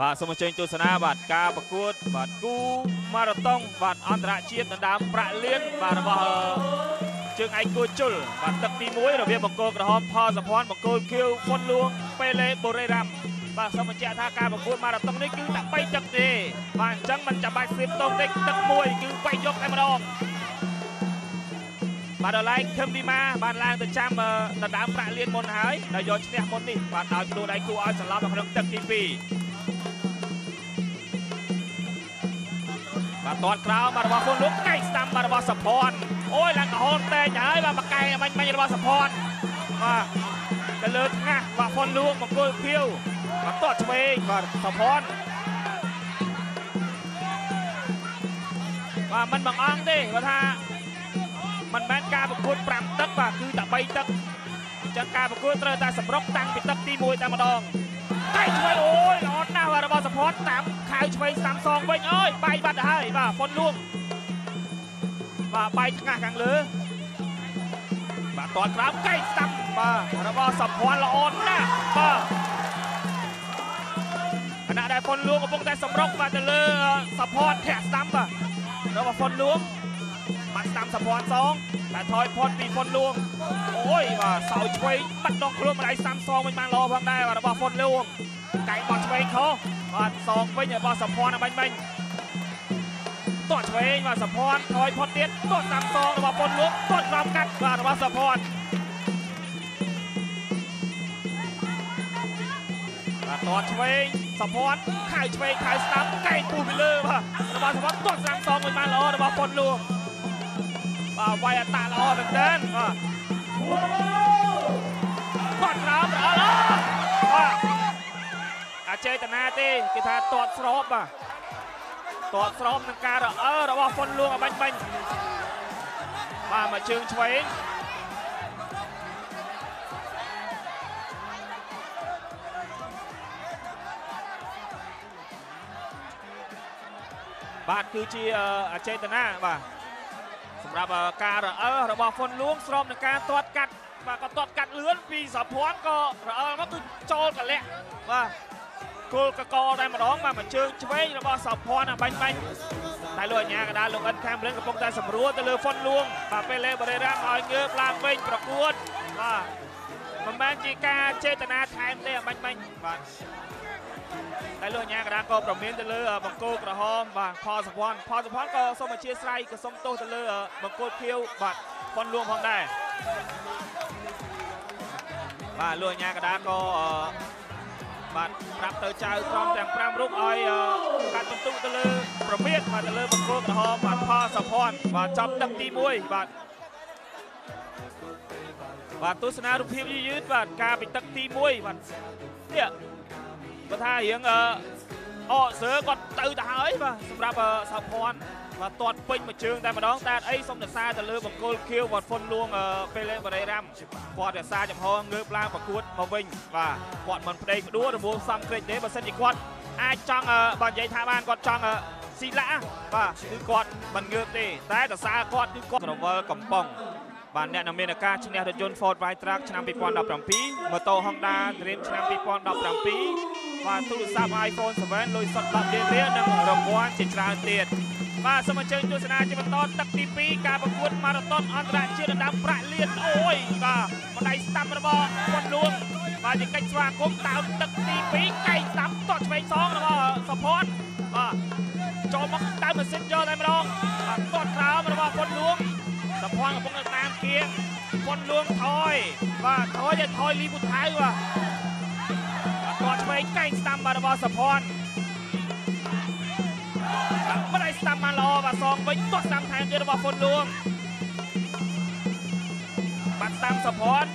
បាទសូមអញ្ជើញទស្សនាបាទការប្រកួតបាទគូម៉ារ៉ាតុងបាទអន្តរជាតិដណ្ដើមប្រាក់លានបាទរបស់ជើងឯកគូជុលបាទទឹកទី1រវាងបង្គោលក្រហមផលសភ័នបង្គោលខៀវហ្វុនលួងប៉េឡេបូរេរ៉ាំបាទសូមបញ្ជាក់ថាការប្រកួតម៉ារ៉ាតុងនេះគឺតែ3ទឹកទេបាទអញ្ចឹងមិនចាំបាច់ស្រៀបតងទេទឹកមួយគឺ3យកតែម្ដងបាទដល់ឡែកខឹមឌីម៉ាបានឡើងទៅចាំដណ្ដើមប្រាក់លានមុនហើយដល់យកឈ្នះមុននេះបាទឲ្យខ្លួនឯងគូឲ្យសន្លប់នៅក្នុងទឹកទី2 បាទតាត់ក្រោមបាទរបស់ហ្វុនលួងកែស្ដាំបាទរបស់សុភ័ណ្ឌអូយឡើងកំហុសតែងហើយបាទមកកែបាញ់បាញ់របស់សុភ័ណ្ឌបាទទៅលើថ្ងាស់បាទហ្វុនលួងបង្គោលភៀវបាទតាត់ឆ្វេងបាទសុភ័ណ្ឌបាទមិនបងអង្គទេបើថាមិនមែនការប្រកួត5ទឹកបាទគឺតែ3ទឹកអញ្ចឹងការប្រកួតត្រូវតែសម្រុកតាំងពីទឹកទី1តែម្ដង តែឆ្វេងអូយល្អណាស់របស់សុភ័ណ្ឌតាមខៅឆ្វេងសាំសងវិញអើយបាយបាត់ទៅហើយបាទហ្វុនលួងបាទបាយថ្ងាស់ខាងលើបាទតតក្រោមកែស្ដាប់បាទរបស់សុភ័ណ្ឌល្អណាស់បាទខណៈដែលហ្វុនលួងកំពុងតែសម្រុកបាទទៅលើសុភ័ណ្ឌធាក់ស្ដាំបាទរបស់ហ្វុនលួង បាត់ស្ដាំសុភ័ណ្ឌសងតែថយផុតពីហ្វុនលួងអូយបាទសោយឆ្វេងបាត់ដងខ្លួនម្ដាយសាំសងវិញបានល្អផងដែររបស់ហ្វុនលួងកែបោះឆ្វេងខុសបាទសងវិញរបស់សុភ័ណ្ឌបាញ់បាញ់តតឆ្វេងបាទសុភ័ណ្ឌថយផុតទៀតតតសាំសងរបស់ហ្វុនលួងតតក្រោមកាត់បាទរបស់សុភ័ណ្ឌបាទតតឆ្វេងសុភ័ណ្ឌខៅឆ្វេងខៅស្ដាំកែងពុះពីលើបាទរបស់សុភ័ណ្ឌតតសាំសងវិញបានល្អរបស់ហ្វុនលួង បាទវាយអតាល្អមែនទែនបាទបាត់ក្រោមល្អបាទអាចចេតនាទេគេថាតតស្របបាទតតស្របនឹងការរអើរបស់ហ្វុនលួងឲ្យបាញ់បាញ់បាទមកជើងឆ្វេងបាទគឺជាអចេតនាបាទ សម្រាប់ការរអើរបស់ហ្វុនលួងស្របនឹងការទាត់កាត់បាទក៏ទាត់កាត់លឿនពីសភ័ណ្ឌក៏រអើមកគឺចូលកលាក់បាទគល់កកតែម្ដងបាទមួយជើងឆ្វេងរបស់សភ័ណ្ឌបាញ់បាញ់តែលោកអញ្ញាកដាលលោកអិនខាំលិនកំពុងតែសម្រួលទៅលើហ្វុនលួងបាទពេលលេបរិរ៉ាំឲ្យងើបឡើងវិញប្រកួតបាទមិនមែនជាការចេតនាថែមទេបាញ់បាញ់បាទ តែលោកអញ្ញាកដាក៏ប្រមានទៅលើបង្គោលក្រហមបាទផលសភ័ណ្ឌផលសភ័ណ្ឌក៏សូមអធិស្ឋានក៏សូមទោសទៅលើបង្គោលខៀវបាទហ្វុនលួងផងដែរបាទលោកអញ្ញាកដាក៏បាទប្រាប់ទៅចៅក្រុមទាំង5រូបឲ្យកាត់បន្ទុកទៅលើប្រមាថបាទទៅលើបង្គោលក្រហមបាទផលសភ័ណ្ឌបាទចំទឹកទី1បាទបាទទស្សនារូបភាពយឺតយឺតបាទការពីទឹកទី1បាទនេះ បើថារៀងអអសើគាត់ទៅទៅហើយបាទសម្រាប់សភ័ណ្ឌបាទទាត់ពេញមួយជើងតែម្ដងតែអីសុំរសារទៅលើបង្គោលខៀវគាត់ហ្វុនលួងពេលបរិរ៉ាំគាត់រសារចំហងើបឡើងប្រកួតមកវិញបាទគាត់មិនប្តេជ្ញារមួលសំក្រិចទេបើសិនជាគាត់អាចចង់បើនិយាយថាបានគាត់ចង់ស៊ីឡាបាទគឺគាត់មិនងើបទេតែរសារគាត់គឺគាត់រវល់កំប៉ុងបាទអ្នកនឹងមានឱកាសឈ្នះរថយន្ត Ford Vitra ឆ្នាំ2017ម៉ូតូ Honda Dream ឆ្នាំ2017 បាទទូរស័ព្ទ iPhone 7លុយសុទ្ធ10លានរៀលនិងរង្វាន់ជាច្រើនទៀតបាទសូមអញ្ជើញទស្សនាជាបន្តទឹកទី2ការប្រកួតម៉ារ៉ាតុនអន្តរជាតិដណ្ដើមប្រាក់លានអូយបាទបណ្ដៃស្ដាប់របស់គាត់លួងបាទជាកិច្ចស្វាគមន៍ដើមទឹកទី2កែងស្ដាប់តតឆ្វេងសងរបស់សុផតបាទចូលមកដើមម៉ាស៊ីនយកតែម្ដងបាទតតក្រោមរបស់គាត់លួងសុភ័ណ្ឌកំពុងតែតាមគៀងប៉ុនលួងថយបាទថយឲ្យថយលីពូថៅបាទ គាត់ឆ្វេងកែងស្ដាំបាទរបស់សុភ័ណ្ឌមិនឲ្យស្ដាំបានល្អបាទសងវិញទាត់ស្ដាំថែមទៀតរបស់ប៉ុនលួងបាទស្ដាំសុភ័ណ្ឌ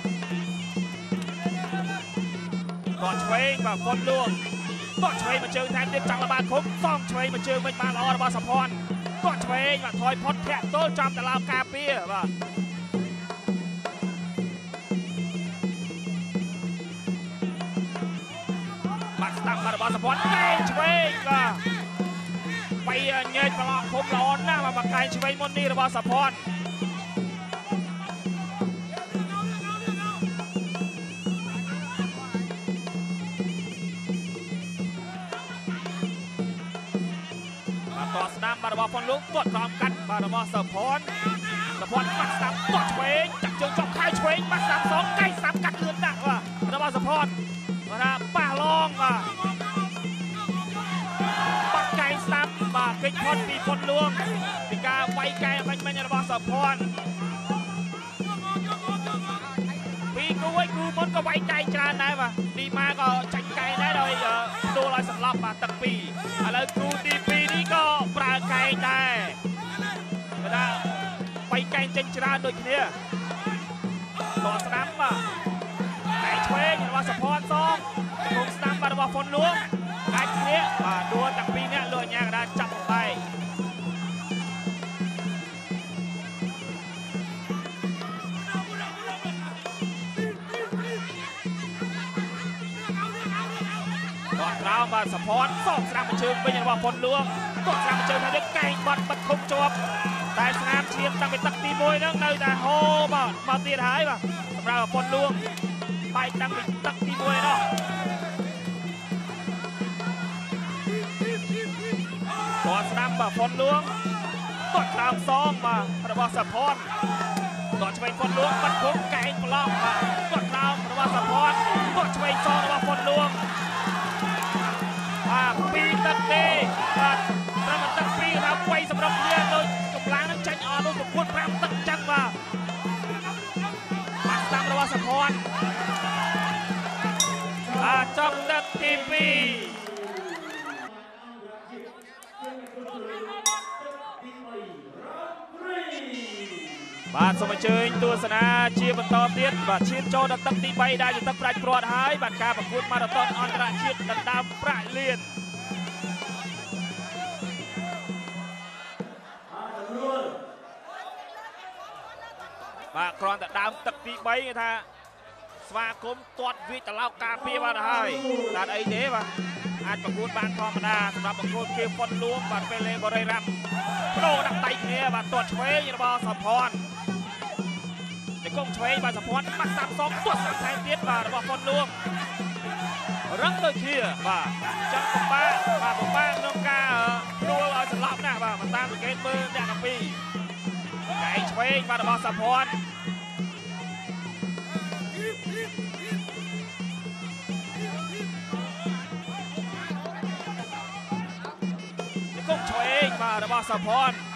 គាត់ឆ្វេងបាទប៉ុនលួងគាត់ឆ្វេងមួយជើងថែមទៀតចង់ល្បាឃុំសងឆ្វេងមួយជើងវិញបានល្អរបស់សុភ័ណ្ឌគាត់ឆ្វេងបាទថយផុតធាក់ទល់ចំតឡោការពារបាទ របស់សពតកែងឆ្វេងបាទបីញែកប្រឡោះឃុំល្អណាស់បាទមកកែងឆ្វេងមុននេះរបស់សពតបតាមបាទរបស់ផុនលួងទាត់ក្រោមកាត់បាទរបស់សើផនសើផនបាត់ស្ដាប់ទាត់ឆ្វេងចាក់ជើងចុកខែឆ្វេងបាត់ស្ដាប់សងកៃស្ដាប់កាត់លឿនណាស់បាទរបស់សើផនបាទថាប៉ះឡងបាទ ផុតពីផុនលួងពីការវាយកែងបាញ់មិញរបស់សើផនពីគូឲ្យគូមុនក៏វាយកែងច្រើនដែរបាទឌីម៉ាក៏ចាញ់កែងដែរដោយដួលឲ្យសន្លប់បាទទឹកពីរឥឡូវគូទី2នេះក៏ប្រើកែងដែរបើថាវាយកែងចេញច្រើនដូចគ្នាតស្ដាំបាទកែងឆ្វេងរបស់សផនសងគងស្ដាំបាទរបស់ហ្វុនលួងកាច់គ្នាបាទដួលទាំងពីរនាក់លោកអញ្ញាកដាចាប់ សផនសងស្ដាំបញ្ជើងវិញរបស់ផុនលួងគាត់ស្ដាំបញ្ជើងថានេះកែងបាត់បាត់ធំជាប់តែស្នាមឈាមតាំងពីទឹកទី1ហ្នឹងនៅតែហូរបាទមកទៀតហើយបាទសម្រាប់ផុនលួងបែកតាំងពីទឹកទី1នោះគាត់ស្ដាំបាទផុនលួងគាត់ក្រោមសងបាទរបស់សផនគាត់ឆ្វេងផុនលួងបាត់ភុំកែងប្លង់បាទគាត់ក្រោមរបស់សផនគាត់ឆ្វេងសងរបស់ផុនលួង បាទពីទឹកទេបាទត្រឹមទឹកពីរដល់វាយសម្រុកគ្នាដូចកម្លាំងនឹងចាញ់អស់នោះប្រកួត5ទឹកចឹងបាទបាទស្ដាំរបស់សភ័នបាទចប់ទឹកទី2 បាទសូមអញ្ជើញទស្សនាជាបន្តទៀតបាទឈានចូលដល់ទឹកទី3ដែលជាទឹកប្រាច់ព្រាត់ហើយបាទការប្រកួតម៉ារ៉ាតុនអន្តរជាតិដណ្ដើមប្រាក់លានបាទគ្រាន់តែដើមទឹកទី3គេថាស្វាគមន៍ទាត់វិចតឡោកការពារបានហើយតាមអីទេបាទអាចប្រកួតបានធម្មតាសម្រាប់ប្រកួតគេប៉ុនលួងបាទពេលលេបរិយរ៉ាំបដូរដាក់ដៃគ្នាបាទទាត់ឆ្វេងរបស់សផន តែកុំឆ្វេងបាទសផនបាត់សាប់សងទាត់សាប់ថែមទៀតបាទរបស់ប៉ុនលួងរឹងដូចគ្នាបាទចឹងពិបាកបាទពិបាកក្នុងការព្រួលឲ្យសន្លប់ណាស់បាទតាមសង្កេតមើលអ្នកទាំងពីរកែងឆ្វេងបាទរបស់សាភ័នគុកឆ្វេងបាទរបស់សាភ័នម៉ា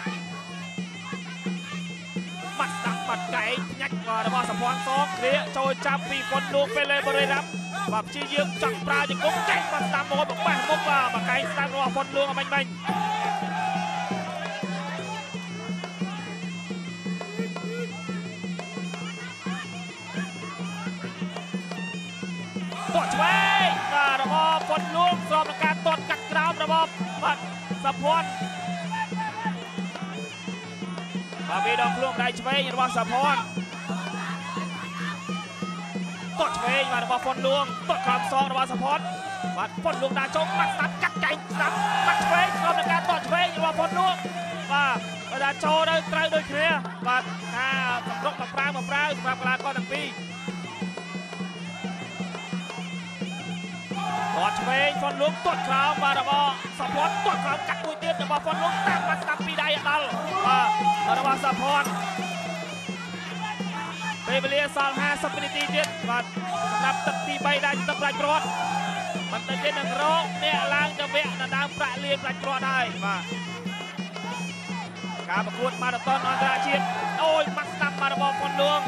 បាត់កែងញាច់បាទរបស់សាភ័នសងគ្រាចូលចាប់ពីប៉ុនលោកពេលលេបរិយរ៉ាំបាទព្យាយាមចង់ប្រើជង្គង់ចែកបាត់ស្ដាំមកបបះមុខបាទមកកែងស្ដាំរបស់ប៉ុនលួងអមាញ់បាញ់ទាត់ឆ្វេងបាទរបស់ប៉ុនលួងស្របនឹងការទាត់កាត់ក្រោមរបស់បាទសាភ័ន បាទវាដងខ្លួនដៃឆ្វេងរបស់សាភ័នទាត់ឆ្វេងបាទរបស់ប៉ុនលួងទាត់ក្រោមសងរបស់សាភ័នបាទប៉ុនលួងដាក់ចុងបាត់ស្ដាប់កាត់ចែងស្ដាប់បាត់ឆ្វេងស្របនឹងការទាត់ឆ្វេងរបស់ប៉ុនលួងបាទបើថាចូលទៅត្រូវដូចគ្នាបាទថាសម្រុកមកប្រាមកប្រាសម្រាប់កីឡាករទាំងពីរគាត់ឆ្វេងផុនលួងទាត់ក្រោមបាទរបស់សាផនទាត់ក្រោមកាត់មួយទៀតរបស់ផុនលួងតាមបាត់ស្ដាប់ ផនពេលវេលាសល់50វិនាទីទៀតបាទសម្រាប់ទឹកទី3ដែលទឹកប្រាច់ព្រាត់បន្តិចទៀតនឹងរកអ្នកឡើងទៅវគ្គដណ្ដើមប្រាក់លានប្រាច់ព្រាត់ហើយបាទការប្រកួតម៉ារ៉ាតុនអន្តរជាតិអូយបាត់ស្ដាប់បាទរបស់ផុនលួង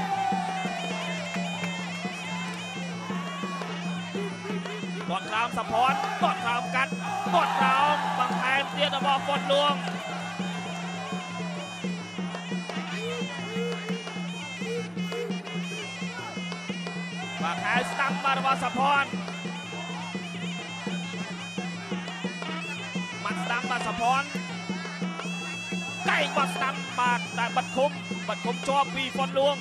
ទាត់ក្រោមសផនទាត់ក្រោមកាត់ទាត់ក្រោមបង្ថែមទៀតរបស់ប៉ុនលួង បាទខែស្ដាំបាទរបស់សផនម៉ាត់ស្ដាំបាទសផនកែងបាទស្ដាំបាទតែបិទឃុំបិទឃុំជាប់ពីប៉ុនលួង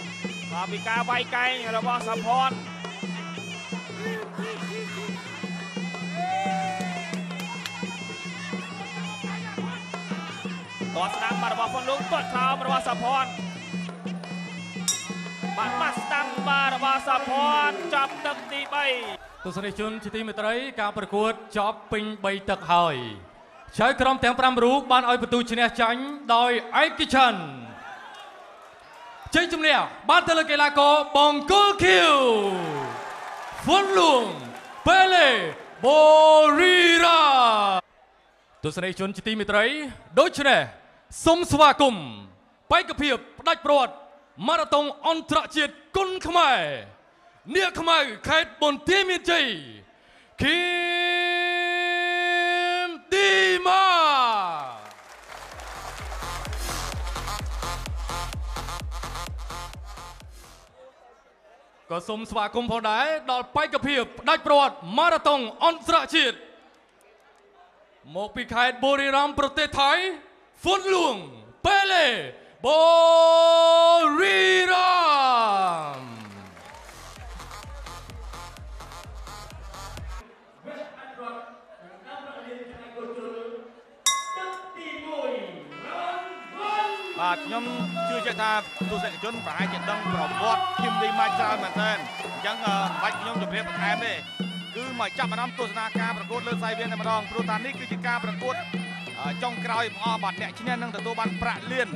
បាទពីការវាយកែងរបស់សផនទាត់ស្ដាំបាទរបស់ផុនលួងទាត់ក្រោមរបស់សាភ័ន បាទម៉ាត់ស្ដាំបាទរបស់សាភ័នចាប់ទឹកទី3ទស្សនិកជនជាទីមេត្រី ការប្រកួតចប់ពេញ3ទឹកហើយចៅក្រមទាំង5រូបបានឲ្យបន្ទូឈ្នះចាញ់ដោយឯកច្ឆ័ន្ទជ័យជំនះបានទៅលើកីឡាករបង្គោលឃីវហ្វុនលួងប៉េឡេបូរីរ៉ាទស្សនិកជនជាទីមេត្រីដូច្នេះសូមស្វាគមន៍បេក្ខភាពផ្ដាច់ព្រាត់ ម៉ារ៉ាតុងអន្តរជាតិគុណខ្មែរនាងខ្មៅខេត្តបន្ទាយមានជ័យគីមទីម៉ាក៏សូមស្វាគមន៍ផងដែរដល់បេក្ខភាពផ្ដាច់ព្រាត់ម៉ារ៉ាតុងអន្តរជាតិមកពីខេត្តបូរីរាមប្រទេសថៃហ្វុនលួងប៉េលេ បូរីរ៉ាមបាទខ្ញុំជឿជាក់ថាទស្សនិកជនប្រហែលជាដឹងប្រវត្តិធីមលីម៉ាច់ច្រើនមែនទែនអញ្ចឹងអឺមិនបាច់ខ្ញុំជម្រាបបន្ថែមទេគឺមកចាប់អារម្មណ៍ទស្សនាការប្រកួតលើសៃវៀនតែម្ដងព្រោះថានេះគឺជាការប្រកួតអឺ ចុងក្រោយបងអស់បាទអ្នកឈ្នះនឹងទទួលបានប្រាក់លាន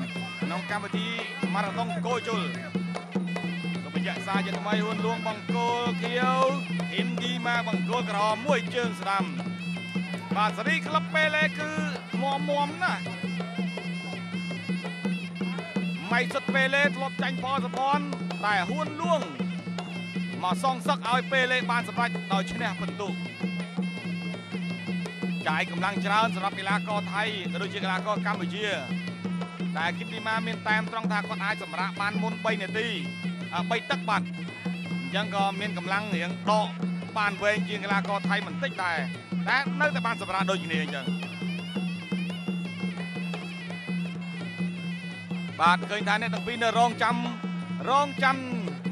ក្នុងកម្មវិធីម៉ារ៉ាតុងកោជុលសូមបញ្ជាក់សារជាថ្មីហ៊ុនលួងបង្គោលខៀវហ៊ីមឌីម៉ាបង្គោលក្រហមមួយជើងស្ដាំបាទសេរីក្លឹបពេលេគឺមមមណាស់ម៉ៃសុតពេលេធ្លាប់ចាញ់ផលសភ័នតែហ៊ួនលួងមកសងសឹកឲ្យពេលេបានសម្រេចដោយឈ្នះពិន្ទុ ចាយកម្លាំងច្រើនសម្រាប់កីឡាករថៃក៏ដូចជាកីឡាករកម្ពុជាតែគីមទីម៉ាមានតែមត្រង់ថាគាត់អាចសម្រាកបានមុន3នាទី3ទឹកបាទអញ្ចឹងក៏មានកម្លាំងរៀងដកបានវែងជាងកីឡាករថៃបន្តិចដែរតែនៅតែបានសម្រាកដូចគ្នាអញ្ចឹងបាទឃើញថាអ្នកទាំងពីរនៅរងចាំរងចាំ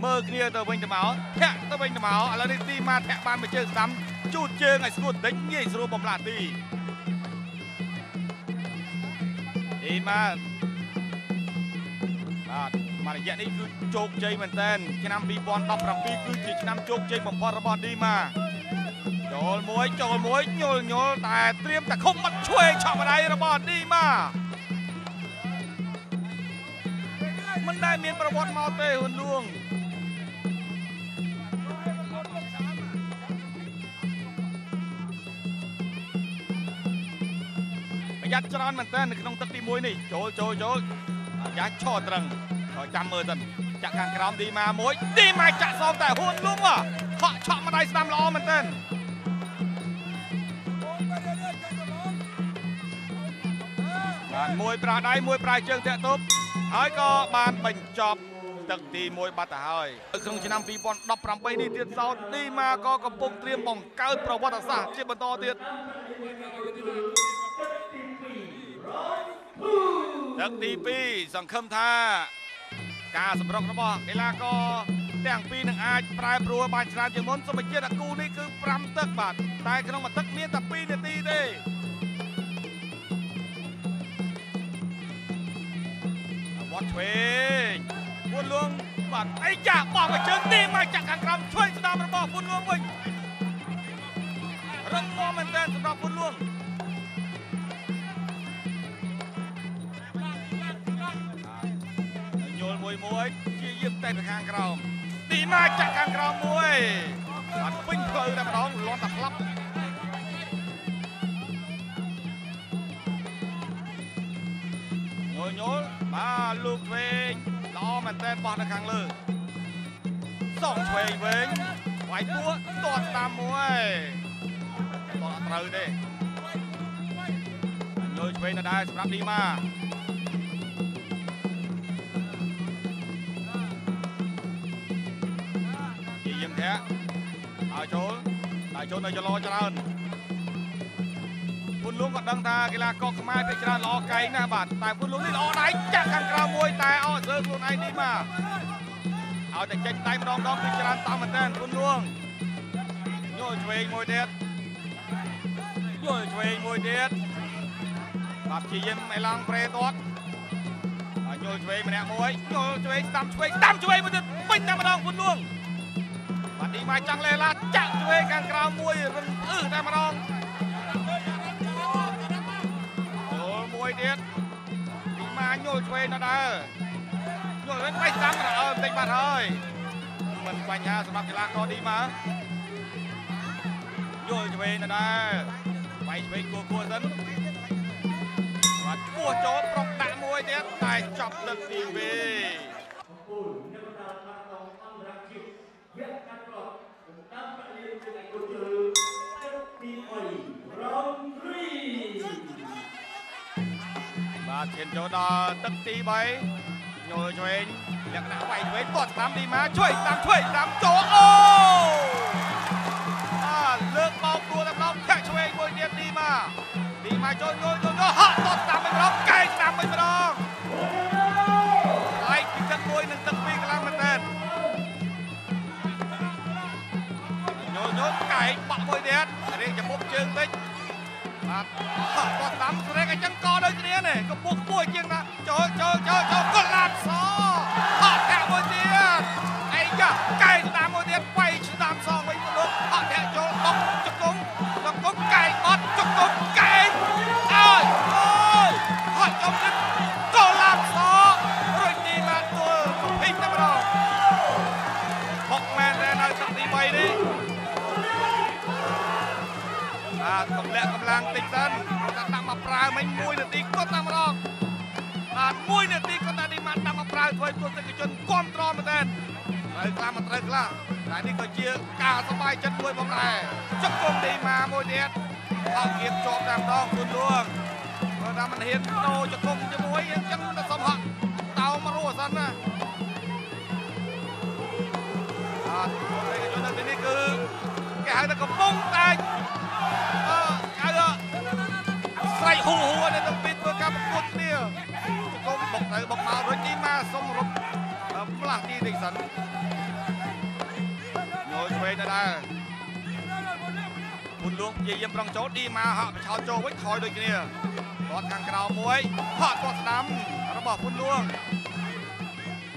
មើលគ្នាទៅវិញទៅមកធាក់ទៅវិញទៅមកឥឡូវនេះទីម៉ាធាក់បានមួយជើងស្ដាំ ជូតជើងឲ្យស្ងួតបន្តិចងាយស្រួលបំលាស់ទីទីម៉ាបាទមករយៈនេះគឺជោគជ័យមែនតើឆ្នាំ2017គឺជាឆ្នាំជោគជ័យបំផុតរបស់ឌីម៉ាចូលមួយចូលមួយញុលញុលតែត្រៀមតែខុំបាត់ឆ្វេងឆក់បដៃរបស់ឌីម៉ាមិនដែលមានប្រវត្តិមកទេហ៊ុនលួង យ័ត្នច្រើនមែនតើនៅក្នុងទឹកទី1នេះចូលចូលចូលយ៉ាឈរត្រឹងហើយចាំមើលសិនចាក់ខាងក្រោមឌីម៉ាមួយឌីម៉ាចាក់សងតែហ៊ុនលួងហ៎ហក់ឆក់ម្ដាយស្ដាំល្អមែនតើបានមួយប្រាដៃមួយប្រាជើងតាក់ទប់ហើយក៏បានបញ្ចប់ទឹកទី1បាត់ទៅហើយក្នុងឆ្នាំ2018នេះទៀតសោតឌីម៉ាក៏កំពុងត្រៀមបង្កើតប្រវត្តិសាស្ត្រជាបន្តទៀត ទឹកទី2សង្ឃឹមថាការសម្រុករបស់កីឡាករទាំងពីរនឹងអាចប្រែប្រួលបានច្រើនជាងមុនសូមបញ្ជាក់ថាគូនេះគឺ5ទឹកបាទតែក្នុងមួយទឹកមានតែ2នាទីទេវត្តឆ្វេងពួនលួងបាទអីចាបោះមកជើងទីមកចាក់ខាងក្រោមឆ្វេងស្ដាំរបស់ពួនលួងវិញរឹងមាំមែនទែនសម្រាប់ពួនលួង ល់មួយមួយជាយាមតែពីខាងក្រោមទីមកចាក់ខាងក្រោមមួយបាទពេញផ្លូវតែម្ដងលាន់តែផ្លាប់ញយញយល់បាទលោកឆ្វេងល្អមែនតើបោះនៅខាងលើសងឆ្វេងវិញវាយពួរទាត់តាមមួយតោះត្រូវទេញយល់ឆ្វេងនៅដែរសម្រាប់ឌីម៉ា ឲ្យចូលនៅចលោច្រើនពុនលួងក៏ដឹងថាកីឡាករខ្មែរភាគច្រើនល្អកែងណាស់បាទតែពុនលួងនេះល្អដៃចាក់ខាងក្រៅមួយតែអត់សើខ្លួនឯងនេះមកឲ្យតែចេញដៃម្ដងម្ដងគឺច្រើនតាមមែនតើពុនលួងយល់ឆ្វេងមួយទៀតយល់ឆ្វេងមួយទៀតបាទព្យាយាមអេឡង់ប្រេទាត់ហើយយល់ឆ្វេងម្នាក់មួយយល់ឆ្វេងស្ដាំឆ្វេងស្ដាំឆ្វេងមួយទៀតពេញតែម្ដងពុនលួង បាទឌីម៉ាចង់លេឡាចាក់ឆ្វេងខាងក្រៅមួយរឹងអឺតែម្ដងទៀតឌីម៉ាញុលឆ្វេងដល់ដើរញុលវិញបៃតាមរអើបន្តិចបាត់ហើយមិនបញ្ហាសម្រាប់កីឡាករឌីម៉ាញុលឆ្វេងដល់ដើរបៃឆ្វេងគួរគួរសិនបាត់គួរចូលប្រុងដាក់មួយទៀតតែចប់ទឹកទី2 បាទឈានចូលដល់ទឹកទី3ញយឆ្វេងលក្ខណៈវាយឆ្វេងគាត់ស្ដាំឌីម៉ាជួយស្ដាំជួយស្ដាំចូលអូអាលើកបោកដួលតែម្ដងធាក់ឆ្វេងមួយ ទៀតរៀងចំមុខជើងវិញបាទហាក់គាត់តាមស្រែកអញ្ចឹងក៏ដូចគ្នានេះកម្ពស់ខ្ពស់ជាងណាចូលចូលចូលចូលកុល ដាក់មកប្រើធ្វើឲ្យទស្សនិកជនគ្រប់ត្រមែនទែនត្រូវខ្លះមិនត្រូវខ្លះតែនេះក៏ជាការសប្បាយចិត្តមួយផងដែរជង្គង់នេះមកមួយទៀតអត់គៀបជាប់តែម្ដងខ្លួនលួងគាត់ថាមិនហ៊ានដូរជង្គង់ជាមួយអញ្ចឹងទៅសុំហក់តោមករស់សិនណាបាទទស្សនិកជននៅទីនេះគឺគេហៅថាកំពុងតែ ពុនលួងព្យាយាមប្រឹងចូលឌីមកហាក់បឆោតចូលវិញថយដូចគ្នាគាត់ខាងក្រៅមួយហាក់គាត់ស្ដាំរបស់ពុនលួង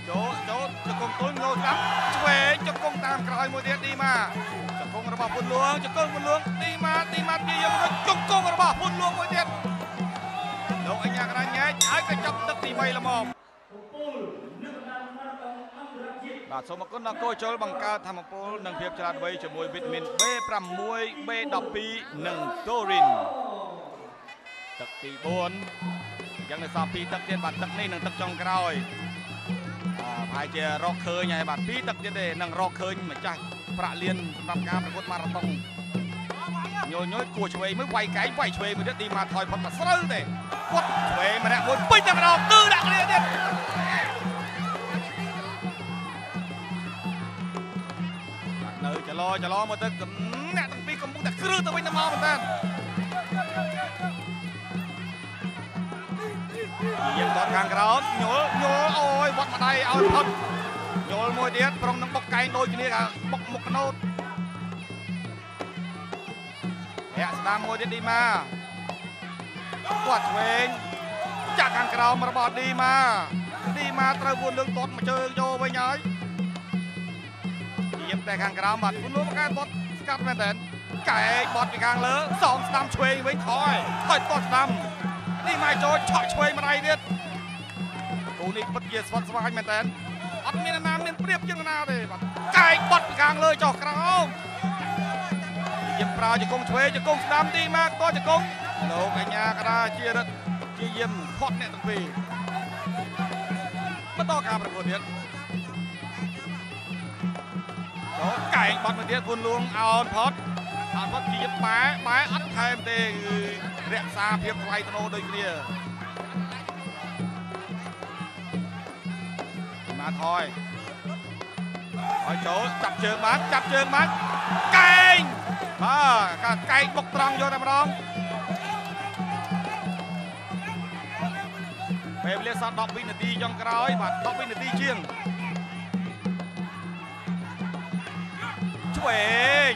ចូលចូលជង្គង់ទុនលោស្ដាំឆ្វេងជង្គង់តាមក្រោយមួយទៀតឌីមកជង្គង់របស់ពុនលួងជង្គង់ពុនលួងឌីមកឌីមកព្យាយាមរត់ជង្គង់របស់ពុនលួងមួយទៀតលោកអញ្ញាក្រាញ់ញែកហើយក៏ចាប់ទឹកទី3ល្មម បាទសូមអរគុណដល់កូចជុលបង្កើតធម្មពលនិងភាពឆ្លាតវៃជាមួយវីតាមីន B6 B12 និងតូរីនទឹកទី4អញ្ចឹងនៅសល់2ទឹកទៀតបាទទឹកនេះនិងទឹកចុងក្រោយប្រហែលជារកឃើញហើយបាទពីរទឹកទៀតទេនឹងរកឃើញម្ចាស់ប្រាក់លៀនសម្រាប់ការប្រកួតម៉ារ៉ាតុងញយញយគួរឆ្វេងមួយវាយកែងវាយឆ្វេងមួយទៀតឌីម៉ាថយផុតមកស្រូវទេគាត់ឆ្វេងម្នាក់មួយពេញតែម្ដងគឺដាក់គ្នាទៀត នៅចលោចលោមកទៅកំអ្នកទាំងពីរកំពុងតែគ្រឹះទៅវិញទៅមកមែនតើយើងតតខាងក្រោមញល់ញល់អូយវត្តម្ដាយឲ្យផុតញល់មួយទៀតប្រុងនឹងបុកកែងដូចគ្នាកាបុកមុខកណូតរាក់ស្ដាំមួយទៀតឌីម៉ាគាត់ឆ្វេងចាក់ខាងក្រោមរបស់ឌីម៉ាឌីម៉ាត្រូវពួនលឿងតតមកជើងយកវិញហើយ យាមតែខាងក្រោមបាទពួនលឿងមកកែតតស្កាត់មែនតើកែងបត់ពីខាងលើសងស្ដាំឆ្វេងវិញថយថយតតស្ដាំនេះមកចូលឆក់ឆ្វេងម្ដាយទៀតគូនេះពិតជាស្វិតស្វាញមែនតើអត់មាននរណាមានព្រៀបជាងនរណាទេបាទកែងបត់ពីខាងលើចុះក្រោមយាមប្រើជង្គង់ឆ្វេងជង្គង់ស្ដាំទីមកតជង្គង់លោកកញ្ញាកដាជារិទ្ធជាយាមផត់អ្នកទាំងពីរបន្តការប្រកួតទៀត ចូលកែងបត់មួយទៀតពួនលួងអោនផត់អត់ផុតជាបែបែអត់ថែមទេគឺរក្សាភាពថ្លៃថ្នូរដូចគ្នាមកថយហើយចូលចាប់ជើងបានចាប់ជើងបានកែងបាទកាកែងបុកត្រង់យកតែម្ដងពេលវេលាសល់10វិនាទីចុងក្រោយបាទ10វិនាទីជាង ឆ្វេង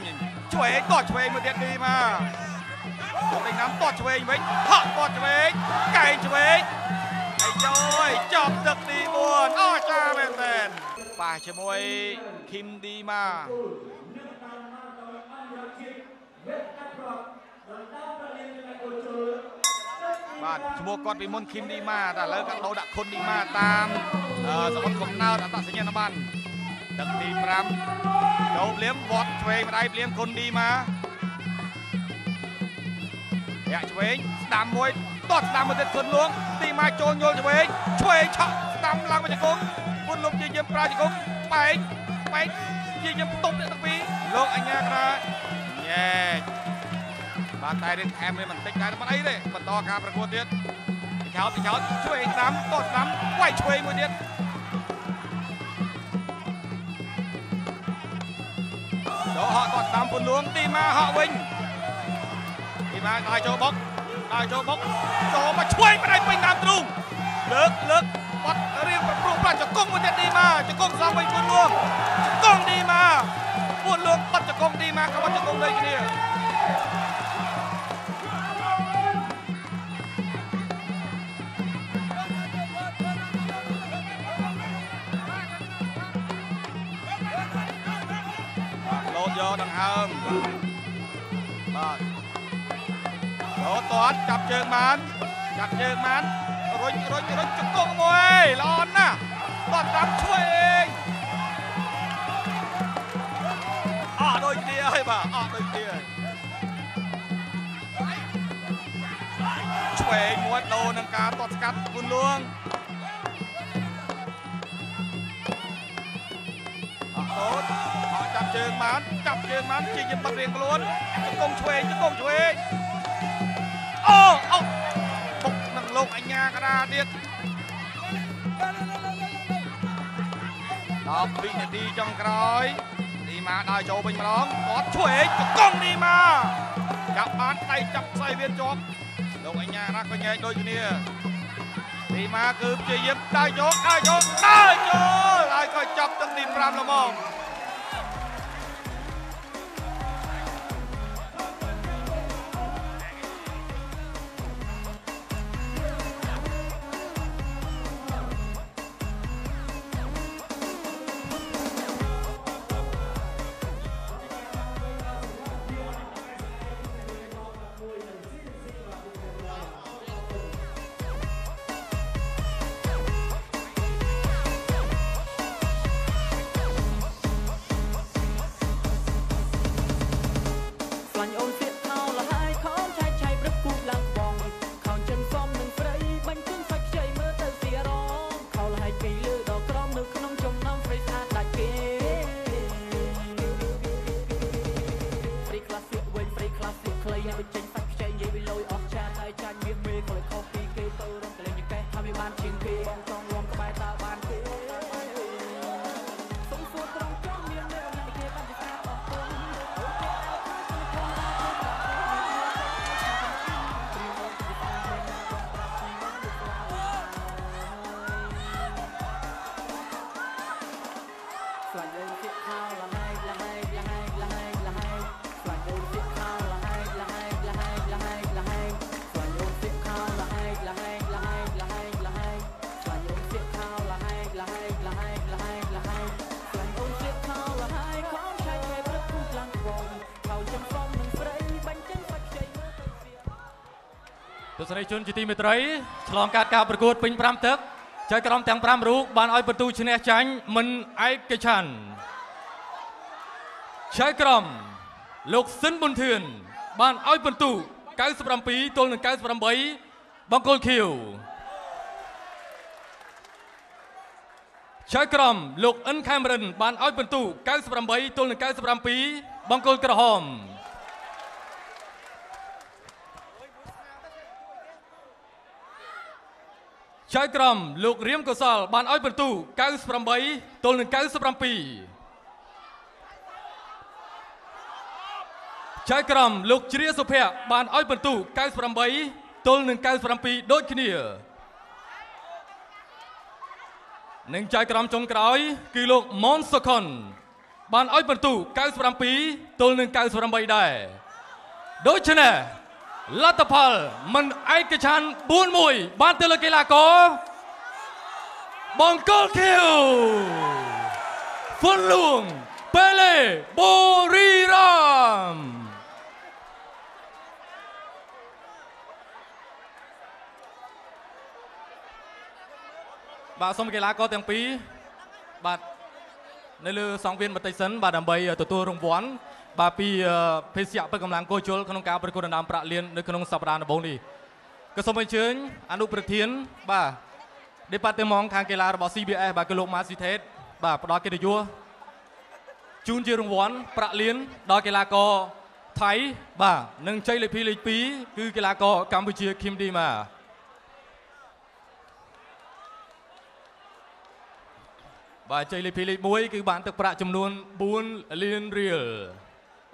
ឆ្វេងតោះឆ្វេងមួយទៀតទីមកលោកដេញណាំតោះឆ្វេងវិញហក់តោះឆ្វេងកែងឆ្វេងអីយោយចាប់ទឹកទី4អស្ចារ្យមែនទែនប៉ះជាមួយឃីមឌីម៉ាបាទឈ្មោះគាត់ពីមុនឃីមឌីម៉ាតែឥឡូវគាត់ដូរដាក់ខុនឌីម៉ាតាមអឺសមុទ្រកំណើតអត្តសញ្ញាណប័ណ្ណ ទឹកទី5ចូលភ្លាមវត្តឆ្វេងម្ដាយភ្លាមខុនឌីម៉ារាក់ឆ្វេងស្ដាំមួយតត់ស្ដាំមួយទៀតខុនលួងទីម៉ាចូលយល់ឆ្វេងឆ្វេងឆក់ស្ដាំឡើងមកជង្គង់ពុនលុបជាយាមប្រើជង្គង់បែកបែកជាយាមតុបអ្នកទាំងពីរលោកអញ្ញាក្រាញែកបាទតែរៀនថែមនេះបន្តិចតែមិនអីទេបន្តការប្រកួតទៀតចោតចោតឆ្វេងស្ដាំតត់ស្ដាំវាយឆ្វេងមួយទៀត ហក់តត់ស្ដាំពុនលួងទីម៉ាហក់វិញទីម៉ាដើរចូលបុកដើរចូលបុកចូលមកឆ្វេងបណ្ដៃពេញតាមទ្រូងលើកលើកបាត់រៀងប្រព្រឹត្តប្រាច់ចង្គង់មួយទៀតទីម៉ាចង្គង់សំវិញពុនលួងចង្គង់ទីម៉ាពុនលួងបាត់ចង្គង់ទីម៉ាក៏បាត់ចង្គង់ដូចគ្នា លោតយកដង្ហើមបាទលោតតាត់ចាប់ជើងបានចាប់ជើងបានរុញរុញរុញជង្គង់មួយល្អណាស់បាត់តាមជួយអេងអត់ដូចគ្នាហើយបាទអត់ដូចគ្នាហើយឆ្វេងមួយដូរនឹងការទាត់ស្កាត់គុណលួងអត់អូន ចាប់ជើងបានចាប់ជើងបានជាយឹមបាត់រៀងខ្លួនជង្គង់ឆ្វេងជង្គង់ឆ្វេងអូអូបុកនឹងលោកអញ្ញាកដាទៀត10វិនាទីចុងក្រោយឌីម៉ាដើរចូលវិញម្ដងគាត់ឆ្វេងជង្គង់ឌីម៉ាចាប់បានដៃចាប់ខ្សែវៀនជាប់លោកអញ្ញាណាក៏ញែកដូចគ្នាឌីម៉ាគឺព្យាយាមដើរយកដើរយកដើរចូលហើយក៏ចាប់ទាំងទី5ល្មម ទស្សនិកជនជាទីមេត្រីឆ្លងកាត់ការប្រកួតពេញ5ទឹកចៅក្រមទាំង5រូបបានឲ្យបន្ទូឈ្នះចាញ់មិនឯកច្ឆ័ន្ទចៅក្រមលោកស៊ិនប៊ុនធឿនបានឲ្យបន្ទូ97ទល់នឹង98បង្គោលខៀវចៅក្រមលោកអិនខេមរិនបានឲ្យបន្ទូ98ទល់នឹង97បង្គោលក្រហម ចៅក្រមលោករៀមកុសល បានឲ្យបន្ទូ98ទល់នឹង97ចៅក្រមលោកជ្រាសុភ័ក្របានឲ្យបន្ទូ98ទល់នឹង97ដូចគ្នានិងចៅក្រមចុងក្រោយ គឺលោកម៉ុនសុខុនបានឲ្យបន្ទូ97ទល់នឹង98ដែរដូច្នេះ លទ្ធផលមិនឯកច្ឆាន4-1បានទៅលើកីឡាករបង្គោលខៀវហ្វុនលួងប៉េលេបូរីរ៉មបាទសូមកីឡាករទាំងពីរបាទ នៅលើសង្វៀនបន្តិចសិនបាទដើម្បីទទួលរង្វាន់បាទពីអឺភេសជ្ជៈពេញកម្លាំងគោជលក្នុងការប្រកួតដណ្ដើមប្រាក់លាននៅក្នុងសប្តាហ៍ដំបូងនេះក៏សូមអញ្ជើញអនុប្រធានបាទដេប៉ាតេម៉ងខាងកីឡារបស់ CBS បាទគឺលោកម៉ាស៊ីថេតបាទផ្ដល់កិត្តិយសជូនជារង្វាន់ប្រាក់លានដល់កីឡាករថៃបាទនិងជ័យលេខ2លេខ2គឺកីឡាករកម្ពុជាឃីមឌីម៉ា បាទជ័យលេខ2លេខ1គឺបានទឹកប្រាក់ចំនួន4លានរៀល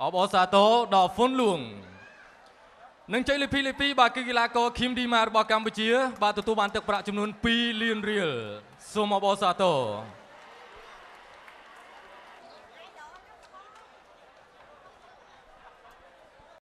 អបអរសាទរដល់ហ្វុនលួងនិងជ័យលេខ2លេខ2បាទគឺកីឡាករឃីមឌីម៉ារបស់កម្ពុជា បាទទទួលបានទឹកប្រាក់ចំនួន2លានរៀលសូមអបអរសាទរ